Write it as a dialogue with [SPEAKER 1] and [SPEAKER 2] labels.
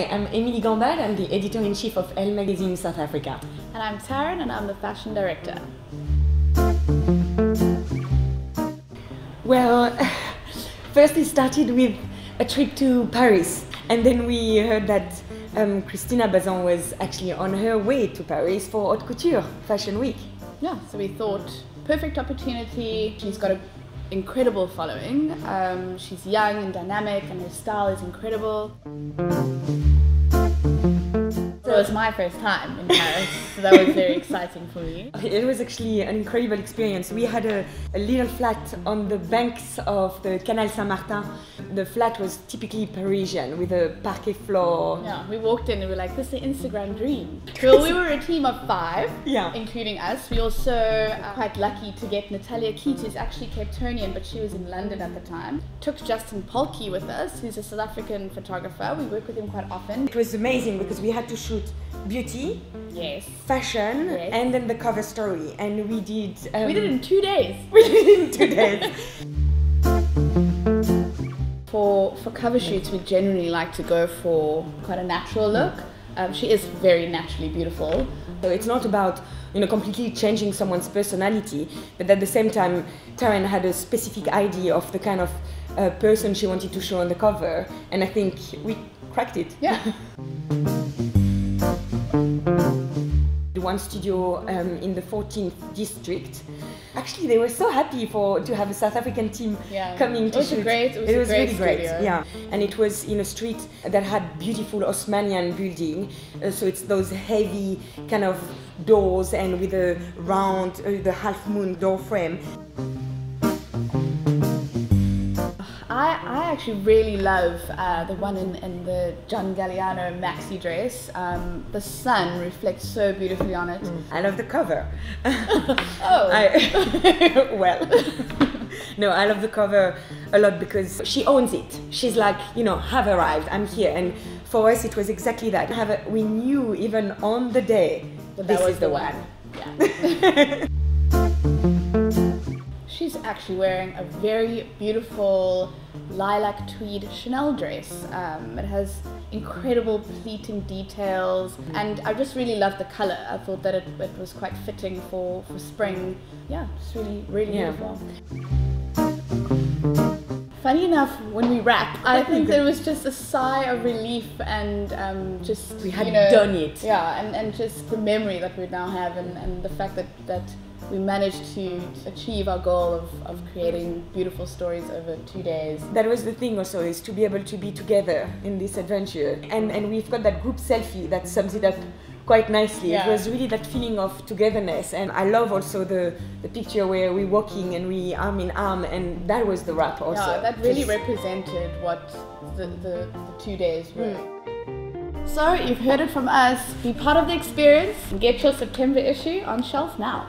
[SPEAKER 1] Hi, I'm Emilie Gambade. I'm the editor in chief of Elle Magazine South Africa.
[SPEAKER 2] And I'm Tarryn, and I'm the fashion director.
[SPEAKER 1] Well, first it started with a trip to Paris, and then we heard that um, Kristina Bazan was actually on her way to Paris for Haute Couture Fashion Week.
[SPEAKER 2] Yeah, so we thought perfect opportunity. She's got an incredible following. Um, she's young and dynamic, and her style is incredible. So it was my first time in Paris, so that was very exciting for me.
[SPEAKER 1] It was actually an incredible experience. We had a, a little flat on the banks of the Canal Saint-Martin. The flat was typically Parisian with a parquet floor.
[SPEAKER 2] Yeah, we walked in and we were like, this is the Instagram dream. Well, we were a team of five,
[SPEAKER 1] Yeah.
[SPEAKER 2] including us. We also are quite lucky to get Natalia Keat, who's actually Cape Townian, but she was in London at the time. Took Justin Polke with us, who's a South African photographer. We work with him quite often.
[SPEAKER 1] It was amazing because we had to shoot beauty,
[SPEAKER 2] Yes.
[SPEAKER 1] fashion,
[SPEAKER 2] Yes.
[SPEAKER 1] and then the cover story. And we did. Um,
[SPEAKER 2] We did it in two days.
[SPEAKER 1] we did it in two days.
[SPEAKER 2] For for cover shoots, we generally like to go for quite a natural look. Um, she is very naturally beautiful.
[SPEAKER 1] So it's not about you know completely changing someone's personality, but at the same time, Tarryn had a specific idea of the kind of uh, person she wanted to show on the cover, and I think we cracked it.
[SPEAKER 2] Yeah.
[SPEAKER 1] The one studio um, in the 14th district. Actually, they were so happy for to have a South African team
[SPEAKER 2] Yeah.
[SPEAKER 1] coming
[SPEAKER 2] It
[SPEAKER 1] to
[SPEAKER 2] was a
[SPEAKER 1] shoot.
[SPEAKER 2] great- it was a great
[SPEAKER 1] really great. Yeah, and it was in a street that had beautiful Haussmannian building. Uh, so it's those heavy kind of doors and with a round, uh, the half moon door frame.
[SPEAKER 2] I, I actually really love uh, the one in, in the John Galliano maxi dress. Um, the sun reflects so beautifully on it.
[SPEAKER 1] I love the cover.
[SPEAKER 2] Oh.
[SPEAKER 1] I, well, no, I love the cover a lot because she owns it. She's like, you know, have arrived, I'm here. And for us, it was exactly that. Have a, we knew even on the day
[SPEAKER 2] That
[SPEAKER 1] this
[SPEAKER 2] was
[SPEAKER 1] is the,
[SPEAKER 2] the
[SPEAKER 1] one.
[SPEAKER 2] Yeah. Actually wearing a very beautiful lilac tweed Chanel dress. Um, it has incredible pleating details, and I just really love the color. I thought that it, it was quite fitting for, for spring. Yeah, it's really, really
[SPEAKER 1] Yeah.
[SPEAKER 2] beautiful. Funny enough, when we wrapped, I think there was just a sigh of relief and um, just
[SPEAKER 1] We had
[SPEAKER 2] you know,
[SPEAKER 1] done it.
[SPEAKER 2] Yeah, and, and just the memory that we now have, and, and the fact that, that we managed to achieve our goal of, of creating beautiful stories over two days.
[SPEAKER 1] That was the thing also, is to be able to be together in this adventure. And, and we've got that group selfie that sums it up quite nicely.
[SPEAKER 2] Yeah.
[SPEAKER 1] It was really that feeling of togetherness. And I love also the, the picture where we're walking and we arm in arm, and that was the wrap also.
[SPEAKER 2] Yeah, that really
[SPEAKER 1] Just-
[SPEAKER 2] represented what the, the, the two days were. Mm. So, you've heard it from us. Be part of the experience and get your September issue on shelf now.